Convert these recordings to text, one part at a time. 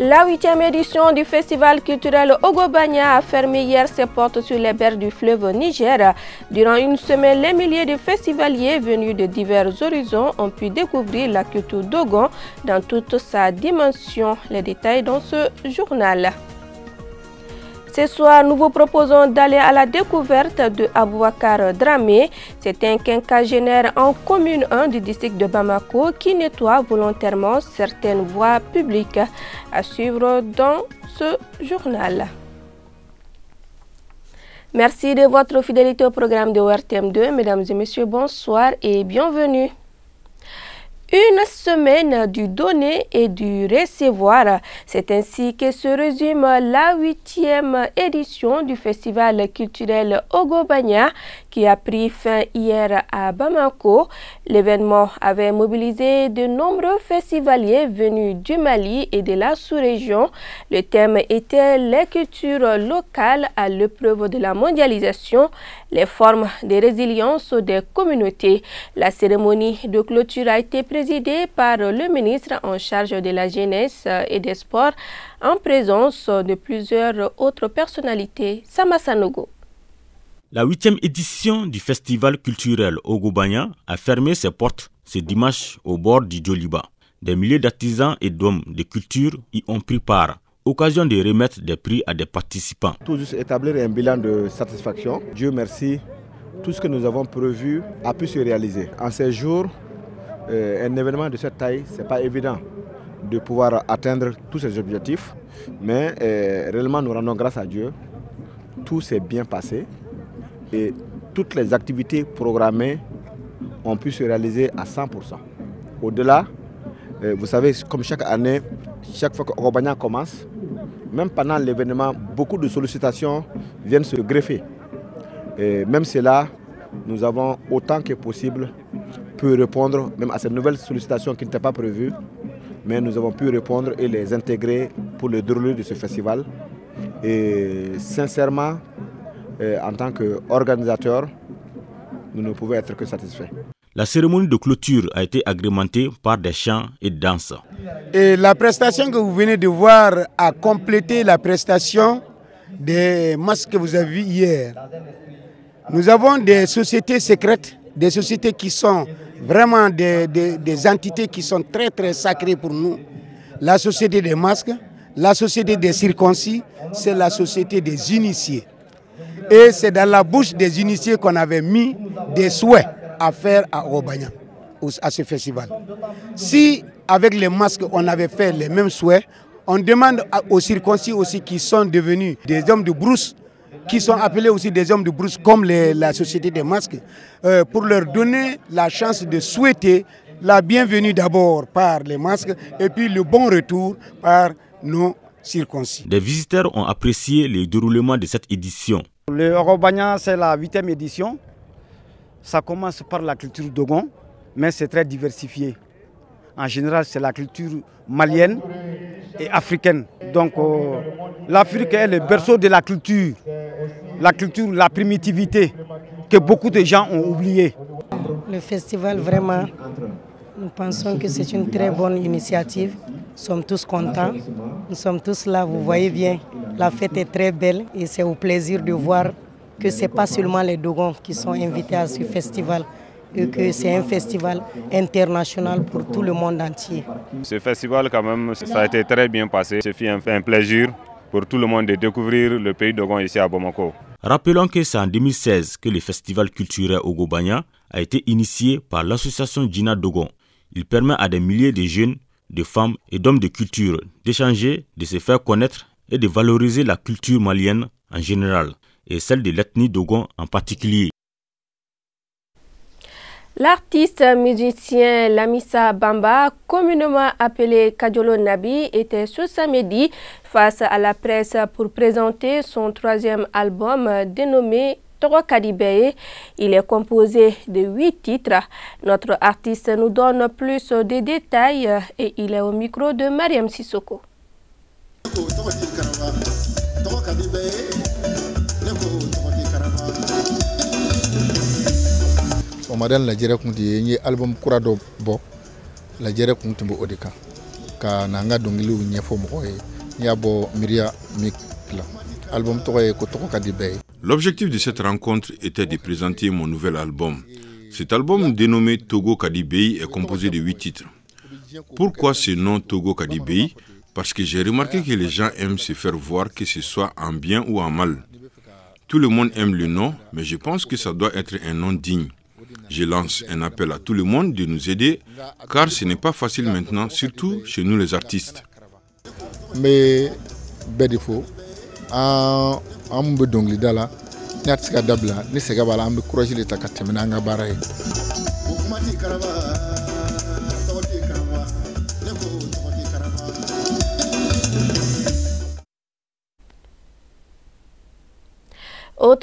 La huitième édition du festival culturel Ogobanya a fermé hier ses portes sur les berges du fleuve Niger. Durant une semaine, les milliers de festivaliers venus de divers horizons ont pu découvrir la culture Dogon dans toute sa dimension. Les détails dans ce journal. Ce soir, nous vous proposons d'aller à la découverte de Abouakar Dramé. C'est un quinquagénaire en commune 1 du district de Bamako qui nettoie volontairement certaines voies publiques. À suivre dans ce journal. Merci de votre fidélité au programme de ORTM2. Mesdames et messieurs, bonsoir et bienvenue. Une semaine du donner et du recevoir. C'est ainsi que se résume la huitième édition du festival culturel Ogobanya qui a pris fin hier à Bamako. L'événement avait mobilisé de nombreux festivaliers venus du Mali et de la sous-région. Le thème était les cultures locales à l'épreuve de la mondialisation, les formes de résilience des communautés. La cérémonie de clôture a été présidée par le ministre en charge de la jeunesse et des sports en présence de plusieurs autres personnalités. Samasanogo. La huitième édition du festival culturel Ogobanya a fermé ses portes ce dimanche au bord du Djoliba. Des milliers d'artisans et d'hommes de culture y ont pris part. Occasion de remettre des prix à des participants. Tout juste établir un bilan de satisfaction. Dieu merci, tout ce que nous avons prévu a pu se réaliser. En ces jours, euh, un événement de cette taille, ce n'est pas évident de pouvoir atteindre tous ces objectifs. Mais euh, réellement, nous rendons grâce à Dieu. Tout s'est bien passé et toutes les activités programmées ont pu se réaliser à 100%. Au-delà, vous savez, comme chaque année, chaque fois que commence, même pendant l'événement, beaucoup de sollicitations viennent se greffer. Et même cela, nous avons autant que possible pu répondre même à ces nouvelles sollicitations qui n'étaient pas prévues, mais nous avons pu répondre et les intégrer pour le déroulé de ce festival. Et sincèrement, en tant qu'organisateur, nous ne pouvons être que satisfaits. La cérémonie de clôture a été agrémentée par des chants et danses. Et la prestation que vous venez de voir a complété la prestation des masques que vous avez vus hier. Nous avons des sociétés secrètes, des sociétés qui sont vraiment des, des, des entités qui sont très très sacrées pour nous. La société des masques, la société des circoncis, c'est la société des initiés. Et c'est dans la bouche des initiés qu'on avait mis des souhaits à faire à Obagna, à ce festival. Si avec les masques on avait fait les mêmes souhaits, on demande aux circoncis aussi qui sont devenus des hommes de brousse, qui sont appelés aussi des hommes de brousse comme la société des masques, euh, pour leur donner la chance de souhaiter la bienvenue d'abord par les masques et puis le bon retour par nos circoncis. Des visiteurs ont apprécié le déroulement de cette édition. Le Eurobagna, c'est la huitième édition. Ça commence par la culture Dogon, mais c'est très diversifié. En général, c'est la culture malienne et africaine. Donc, euh, l'Afrique est le berceau de la culture, la culture, la primitivité que beaucoup de gens ont oublié. Le festival, vraiment, nous pensons que c'est une très bonne initiative. Nous sommes tous contents. Nous sommes tous là, vous voyez bien. La fête est très belle et c'est au plaisir de voir que ce n'est pas seulement les Dogons qui sont invités à ce festival, et que c'est un festival international pour tout le monde entier. Ce festival, quand même, ça a été très bien passé. C'est fait un plaisir pour tout le monde de découvrir le pays Dogon ici à Bamako. Rappelons que c'est en 2016 que le festival culturel Ogobanya a été initié par l'association Gina Dogon. Il permet à des milliers de jeunes, de femmes et d'hommes de culture d'échanger, de se faire connaître et de valoriser la culture malienne en général et celle de l'ethnie Dogon en particulier. L'artiste musicien Lamissa Bamba, communément appelé Kajolo Nabi, était ce samedi face à la presse pour présenter son troisième album dénommé Kadibeye. Il est composé de huit titres. Notre artiste nous donne plus de détails et il est au micro de Mariam Sissoko. O ma dal lajɛrɛ kun tɛ ye n ye album kura dɔ bɔ lajɛrɛ kun tun bɛ o de kan ka na nga dɔnkiliw ɲɛfɔ mɔgɔw ye n y'a bɔ miiriya mic la album tɔgɔ ye ko tɔgɔ ka di bɛɛ ye L'objectif de cette rencontre était de présenter mon nouvel album. Cet album dénommé Togo Kadibei est composé de huit titres. Pourquoi ce nom Togo Kadibei Parce que j'ai remarqué que les gens aiment se faire voir, que ce soit en bien ou en mal. Tout le monde aime le nom, mais je pense que ça doit être un nom digne. Je lance un appel à tout le monde de nous aider, car ce n'est pas facile maintenant, surtout chez nous les artistes. n bɛ bɛɛ de fo an an mun bɛ dɔnkilida la ne a tɛ se ka dabila ni sɛgɛ b'a la an bɛ kuraji de ta ka tɛmɛ n'an ka baara ye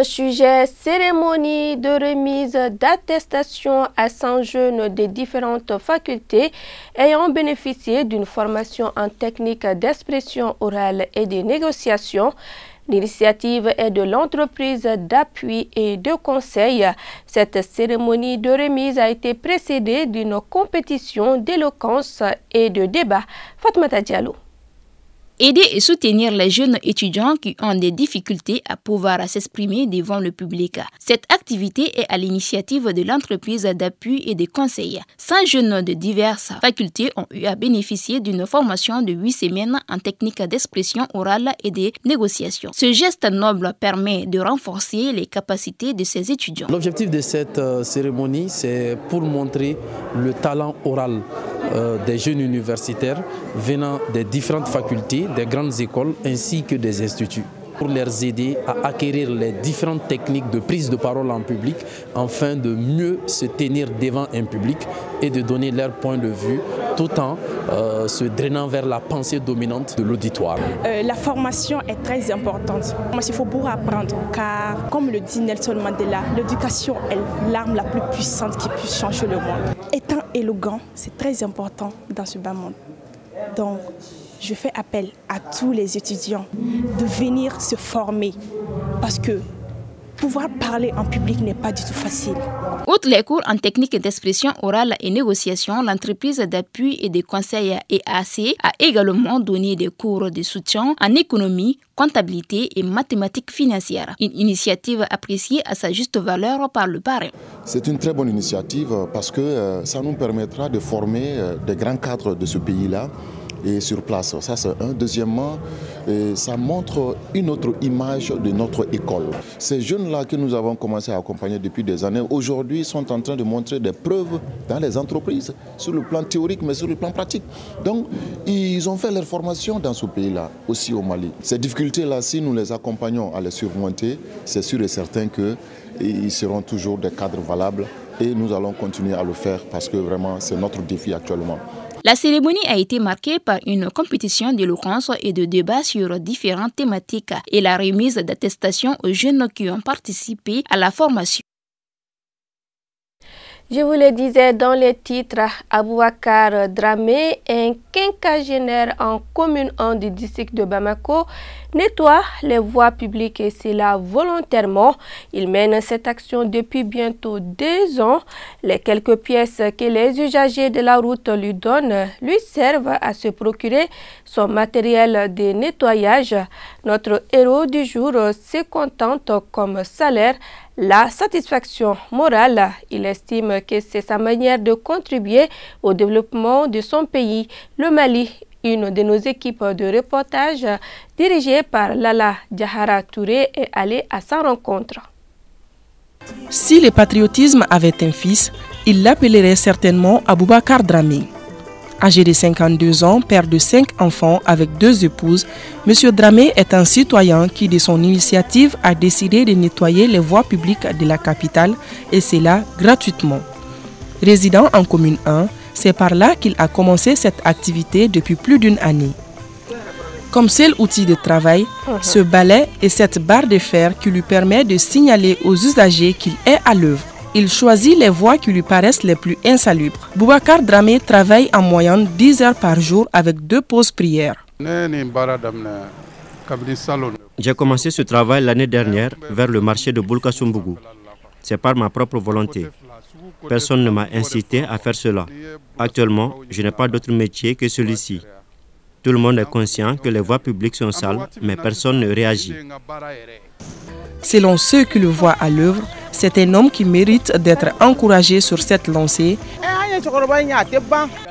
Sujet, cérémonie de remise d'attestation à 100 jeunes des différentes facultés ayant bénéficié d'une formation en technique d'expression orale et de négociation. L'initiative est de l'entreprise d'appui et de conseil. Cette cérémonie de remise a été précédée d'une compétition d'éloquence et de débat. Fatmata Diallo. Aider et soutenir les jeunes étudiants qui ont des difficultés à pouvoir s'exprimer devant le public. Cette activité est à l'initiative de l'entreprise d'appui et de conseil. 100 jeunes de diverses facultés ont eu à bénéficier d'une formation de 8 semaines en technique d'expression orale et de négociation. Ce geste noble permet de renforcer les capacités de ces étudiants. L'objectif de cette euh, cérémonie, c'est pour montrer le talent oral euh, des jeunes universitaires venant des différentes facultés, des grandes écoles ainsi que des instituts pour les aider à acquérir les différentes techniques de prise de parole en public afin de mieux se tenir devant un public et de donner leur point de vue tout en euh, se drainant vers la pensée dominante de l'auditoire. Euh, la formation est très importante. Il faut beaucoup apprendre car, comme le dit Nelson Mandela, l'éducation est l'arme la plus puissante qui puisse changer le monde. Étant élégant, c'est très important dans ce bas monde. Donc, je fais appel à tous les étudiants de venir se former parce que pouvoir parler en public n'est pas du tout facile. Outre les cours en technique d'expression orale et négociation, l'entreprise d'appui et de conseil EAC a également donné des cours de soutien en économie, comptabilité et mathématiques financières. Une initiative appréciée à sa juste valeur par le parrain. C'est une très bonne initiative parce que euh, ça nous permettra de former euh, des grands cadres de ce pays-là et sur place. Ça, c'est un. Deuxièmement, ça montre une autre image de notre école. Ces jeunes-là que nous avons commencé à accompagner depuis des années, aujourd'hui sont en train de montrer des preuves dans les entreprises, sur le plan théorique, mais sur le plan pratique. Donc, ils ont fait leur formation dans ce pays-là, aussi au Mali. Ces difficultés-là, si nous les accompagnons à les surmonter, c'est sûr et certain qu'ils seront toujours des cadres valables et nous allons continuer à le faire parce que vraiment c'est notre défi actuellement. La cérémonie a été marquée par une compétition d'éloquence et de débats sur différentes thématiques et la remise d'attestations aux jeunes qui ont participé à la formation. Je vous le disais dans les titres, Abouakar Dramé, un quinquagénaire en commune 1 du district de Bamako, nettoie les voies publiques et c'est là volontairement. Il mène cette action depuis bientôt deux ans. Les quelques pièces que les usagers de la route lui donnent lui servent à se procurer son matériel de nettoyage. Notre héros du jour se contente comme salaire la satisfaction morale. Il estime que c'est sa manière de contribuer au développement de son pays, le Mali. Une de nos équipes de reportage dirigée par Lala Djahara Touré est allée à sa rencontre. Si le patriotisme avait un fils, il l'appellerait certainement Aboubakar Dramé. Âgé de 52 ans, père de cinq enfants avec deux épouses, M. Dramé est un citoyen qui, de son initiative, a décidé de nettoyer les voies publiques de la capitale et cela gratuitement. Résident en commune 1, c'est par là qu'il a commencé cette activité depuis plus d'une année. Comme seul outil de travail, ce balai est cette barre de fer qui lui permet de signaler aux usagers qu'il est à l'œuvre. Il choisit les voies qui lui paraissent les plus insalubres. Boubacar Dramé travaille en moyenne 10 heures par jour avec deux pauses prières. J'ai commencé ce travail l'année dernière vers le marché de Boulkasumbougou. C'est par ma propre volonté. Personne ne m'a incité à faire cela. Actuellement, je n'ai pas d'autre métier que celui-ci. Tout le monde est conscient que les voies publiques sont sales, mais personne ne réagit. Selon ceux qui le voient à l'œuvre, c'est un homme qui mérite d'être encouragé sur cette lancée.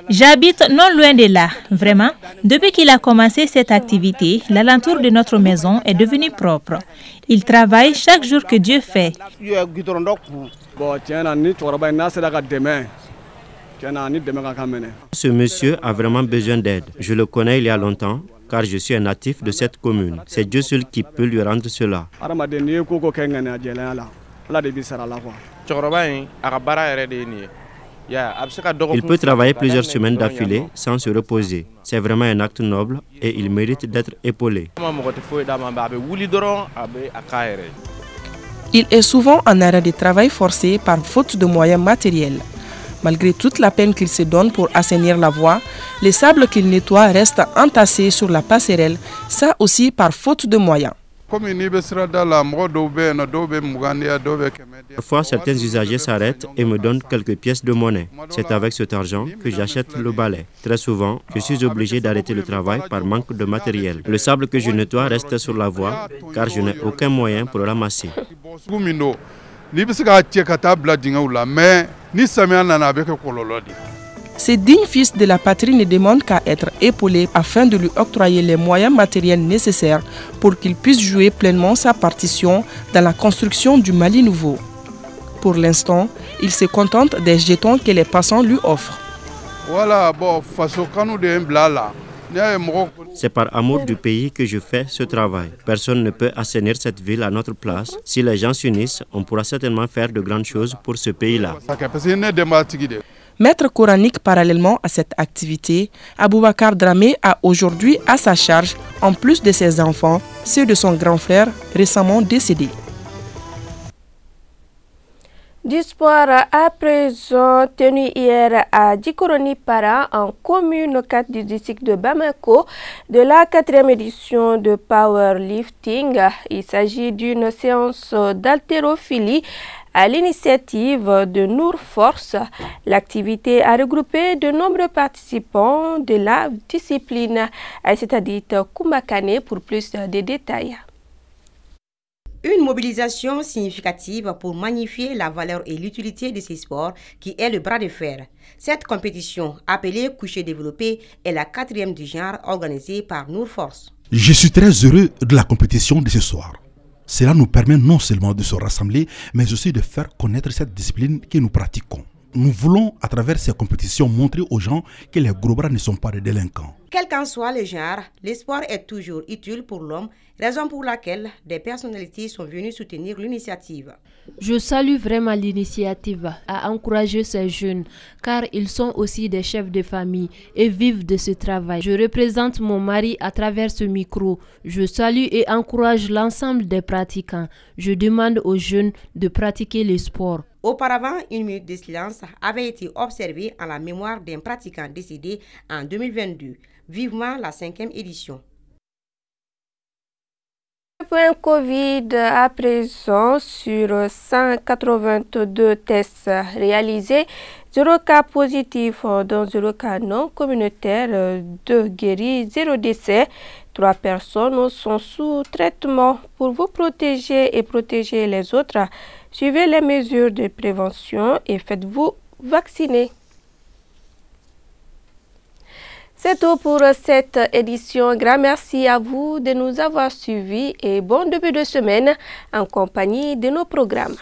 J'habite non loin de là, vraiment. Depuis qu'il a commencé cette activité, l'alentour de notre maison est devenu propre. Il travaille chaque jour que Dieu fait. Ce monsieur a vraiment besoin d'aide. Je le connais il y a longtemps car je suis un natif de cette commune. C'est Dieu seul qui peut lui rendre cela. Il peut travailler plusieurs semaines d'affilée sans se reposer. C'est vraiment un acte noble et il mérite d'être épaulé. Il est souvent en arrêt de travail forcé par faute de moyens matériels. Malgré toute la peine qu'il se donne pour assainir la voie, les sables qu'il nettoie restent entassés sur la passerelle, ça aussi par faute de moyens. Parfois, certains usagers s'arrêtent et me donnent quelques pièces de monnaie. C'est avec cet argent que j'achète le balai. Très souvent, je suis obligé d'arrêter le travail par manque de matériel. Le sable que je nettoie reste sur la voie car je n'ai aucun moyen pour le ramasser. Ces dignes fils de la patrie ne demandent qu'à être épaulés afin de lui octroyer les moyens matériels nécessaires pour qu'il puisse jouer pleinement sa partition dans la construction du Mali nouveau. Pour l'instant, il se contente des jetons que les passants lui offrent. Voilà, bon, c'est par amour du pays que je fais ce travail. Personne ne peut assainir cette ville à notre place. Si les gens s'unissent, on pourra certainement faire de grandes choses pour ce pays-là. Maître coranique parallèlement à cette activité, Aboubakar Dramé a aujourd'hui à sa charge, en plus de ses enfants, ceux de son grand frère récemment décédé. Du sport à présent tenu hier à Dikoroni Para en commune 4 du district de Bamako de la quatrième édition de powerlifting. Il s'agit d'une séance d'haltérophilie à l'initiative de Nour Force. L'activité a regroupé de nombreux participants de la discipline. C'est-à-dire Kumakane pour plus de détails. Une mobilisation significative pour magnifier la valeur et l'utilité de ces sports qui est le bras de fer. Cette compétition, appelée coucher développé, est la quatrième du genre organisée par Nour Force. Je suis très heureux de la compétition de ce soir. Cela nous permet non seulement de se rassembler, mais aussi de faire connaître cette discipline que nous pratiquons. Nous voulons, à travers ces compétitions, montrer aux gens que les gros bras ne sont pas des délinquants. Quel qu'en soit le genre, l'espoir est toujours utile pour l'homme, raison pour laquelle des personnalités sont venues soutenir l'initiative. Je salue vraiment l'initiative à encourager ces jeunes car ils sont aussi des chefs de famille et vivent de ce travail. Je représente mon mari à travers ce micro. Je salue et encourage l'ensemble des pratiquants. Je demande aux jeunes de pratiquer le sport. Auparavant, une minute de silence avait été observée en la mémoire d'un pratiquant décédé en 2022. Vivement la cinquième édition. Point Covid à présent sur 182 tests réalisés, 0 cas positifs dont 0 cas non communautaires, 2 guéris, 0 décès. Trois personnes sont sous traitement pour vous protéger et protéger les autres. Suivez les mesures de prévention et faites-vous vacciner. C'est tout pour cette édition. Grand merci à vous de nous avoir suivis et bon début de semaine en compagnie de nos programmes.